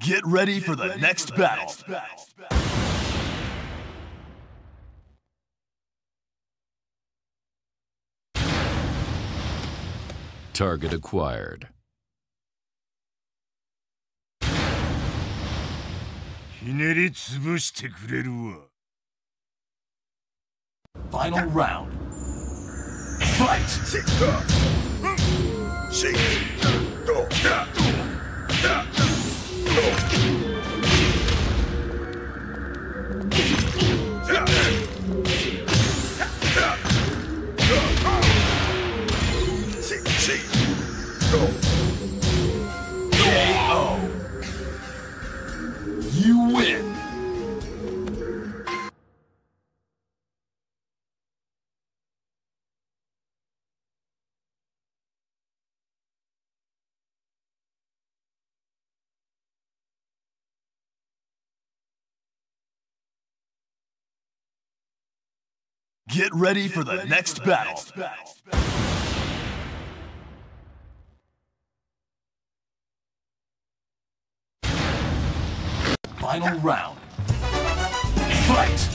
Get ready for the, ready next, for the battle. next battle. Target acquired. Final round. Fight! Six, KO. Get ready for the next battle. Final round. Fight!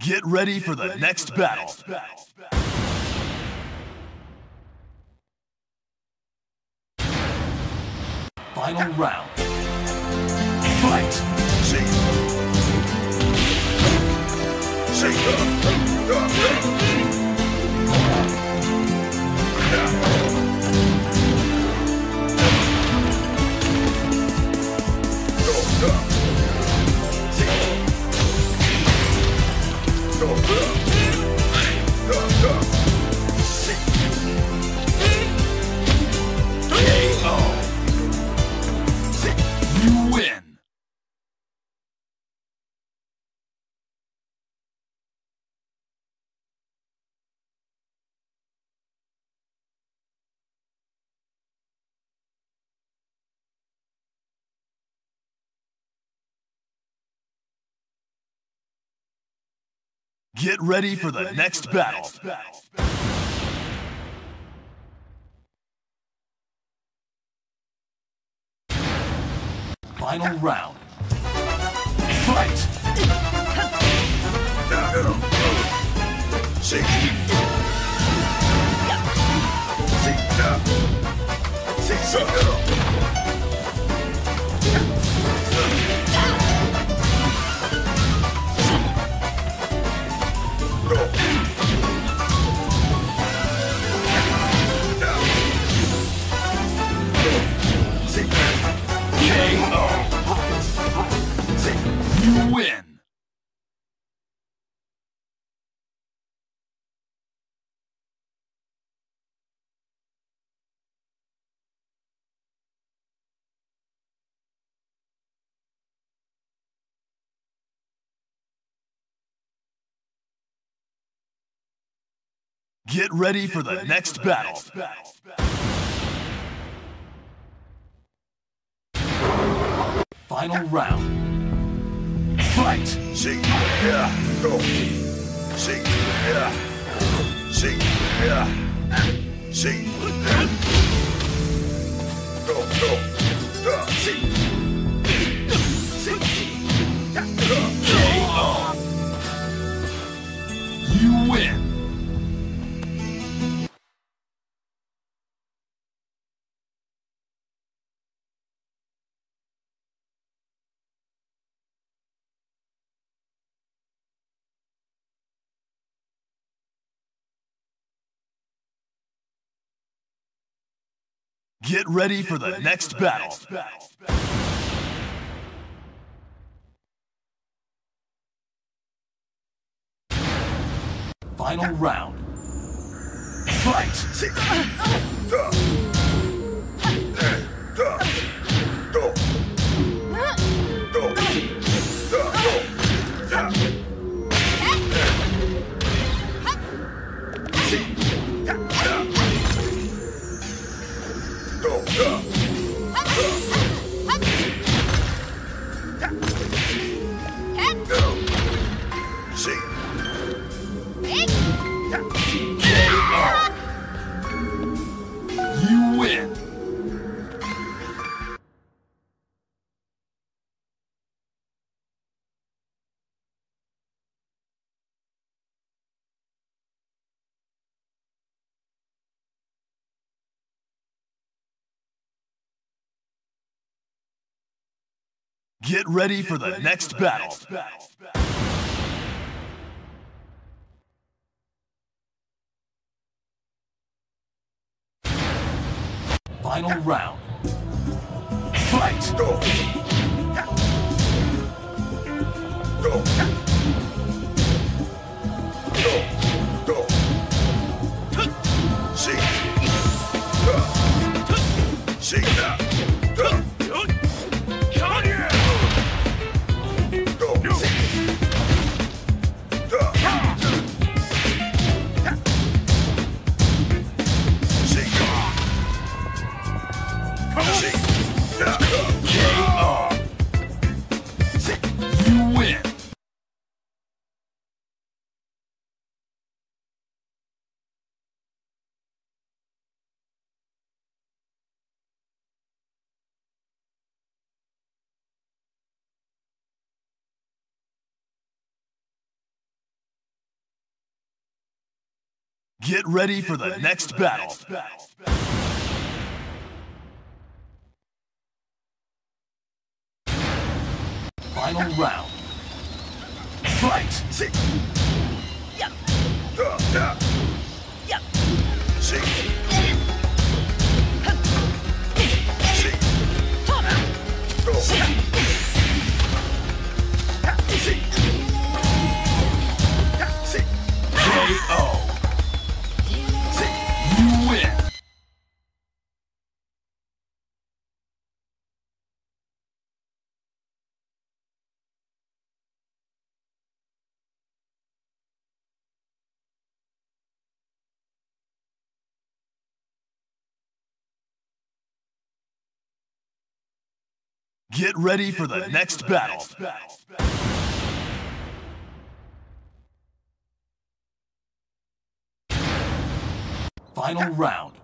Get ready for the next battle. Final round. Fight! KO. Get ready for the next battle. Final round. Fight! KO. Get ready for the next battle. Final round. Fight! See, yeah, go. See, yeah. See, yeah. See, go, Get ready Get for the, ready next, for the battle. next battle. Final round. Fight! Get ready for the next battle. Final round. Fight! Go. Go. Get ready for the next battle. Final round. Fight! See. Da. Da. See. See. Get ready for the next battle. Final round.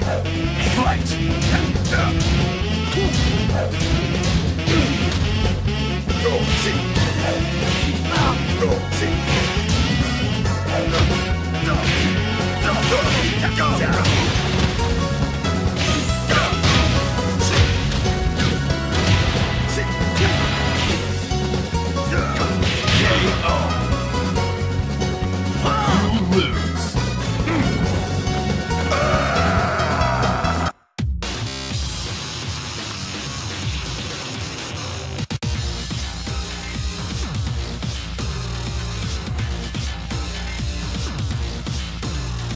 Fight!